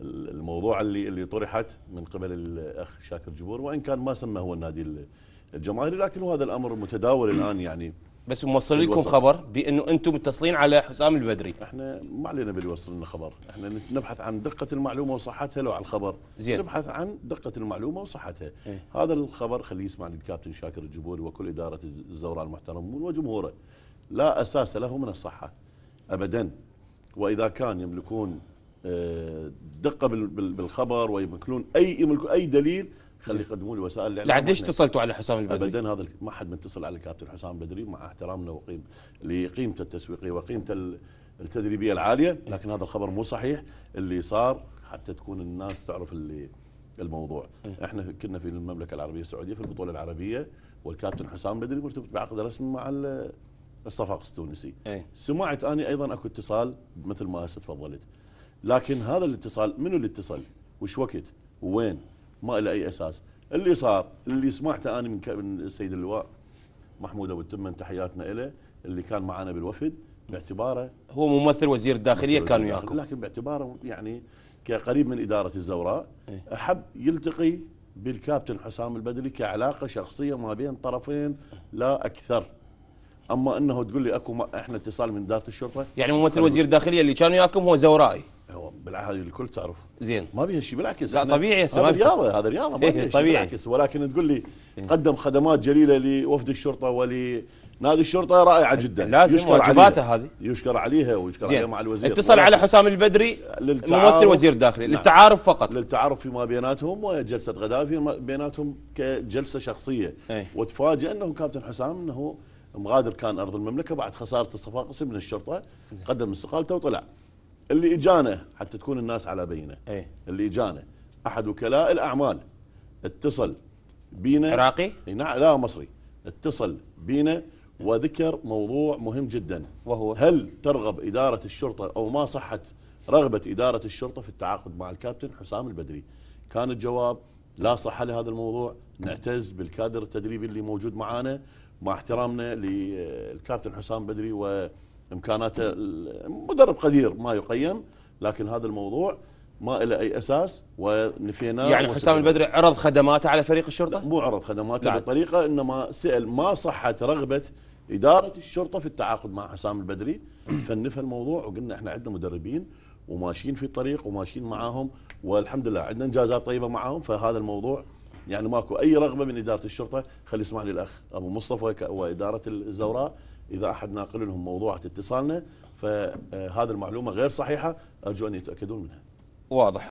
الموضوع اللي اللي طرحت من قبل الأخ شاكر جبور وإن كان ما سمى هو النادي الجماهيري لكن هذا الأمر متداول الآن يعني. بس موصل لكم. خبر بأنه أنتم متصلين على حسام البدري. إحنا ما علينا باللي يوصل لنا خبر. إحنا نبحث عن دقة المعلومة وصحتها لو على الخبر. زين. نبحث عن دقة المعلومة وصحتها. إيه. هذا الخبر خليه يسمع الكابتن شاكر الجبوري وكل إدارة الزوراء المحترمون وجمهوره. لا أساس له من الصحة. ابدا. وإذا كان يملكون دقة بال- بال- بالخبر ويملكون اي يملكون أي دليل خلي يقدموا لي وسائل الاعلام ليش اتصلتوا على حسام البدري؟ ابدا هذا ما حد متصل على الكابتن حسام بدري مع احترامنا وقيم لقيمته التسويقية وقيمته ال- التدريبية العالية لكن هذا الخبر مو صحيح. اللي صار حتى تكون الناس تعرف اللي الموضوع. إحنا كنا في المملكة العربية السعودية في البطولة العربية والكابتن حسام بدري مرتبط بعقد رسمي مع ال- الصفاقس التونسي. إيه. سمعت اني أيضا أكو اتصال مثل ما هسه تفضلت لكن هذا الاتصال منو اللي اتصل؟ وش وقت؟ وين؟ ما له أي أساس. اللي صار اللي سمعته أنا من السيد اللواء محمود أبو التمن تحياتنا له اللي كان معنا بالوفد باعتباره هو ممثل وزير الداخليه كان وياكم لكن باعتباره يعني كقريب من إدارة الزوراء إيه. أحب يلتقي بالكابتن حسام البدري كعلاقة شخصية ما بين طرفين لا أكثر. أما أنه تقول لي أكو إحنا اتصال من اداره الشرطة؟ يعني ممثل وزير الداخليه اللي كان وياكم هو زورائي. هو بالعاده الكل تعرف زين. ما بيها شيء بالعكس. لا، طبيعي هذا رياضة هذا رياضة ما إيه، بيها شيء. بالعكس. ولكن تقول لي قدم خدمات جليلة لوفد الشرطة ولنادي الشرطة رائعة جدا. لازم يشكر واجباته عليها. هذه. يشكر عليها ويشكر عليها زين مع الوزير. اتصل على حسام البدري ممثل وزير الداخليه نعم. للتعارف فقط. للتعارف فيما بيناتهم وجلسة غداء فيما بيناتهم كجلسة شخصية. إيه. وتفاجئ أنه كابتن حسام أنه مغادر كان أرض المملكة بعد خسارة الصفاقسي من الشرطة قدم استقالته وطلع. اللي اجانا حتى تكون الناس على بينه إيه. اللي اجانا. أحد وكلاء الأعمال. اتصل بينا. عراقي؟ نعم لا مصري. اتصل بينا وذكر موضوع مهم جدا. وهو؟ هل ترغب إدارة الشرطة أو ما صحت رغبة إدارة الشرطة في التعاقد مع الكابتن حسام البدري؟ كان الجواب لا صحة لهذا الموضوع. نعتز بالكادر التدريبي اللي موجود معانا. مع احترامنا للكابتن حسام بدري وإمكاناته مدرب قدير ما يقيم لكن هذا الموضوع ما له أي أساس ونفيناه يعني حسام. البدري عرض خدماته على فريق الشرطة مو عرض خدماته نعم. بطريقه إنما سال ما صحه رغبة إدارة الشرطة في التعاقد مع حسام البدري فنفى الموضوع وقلنا إحنا عندنا مدربين وماشيين في الطريق وماشيين معاهم والحمد لله عندنا إنجازات طيبة معاهم فهذا الموضوع يعني ماكو أي رغبة من إدارة الشرطة خلي يسمع لي الأخ أبو مصطفى وإدارة الزوراء إذا أحد ناقل لهم موضوع اتصالنا فهذه المعلومة غير صحيحة أرجو أن يتأكدون منها. واضح.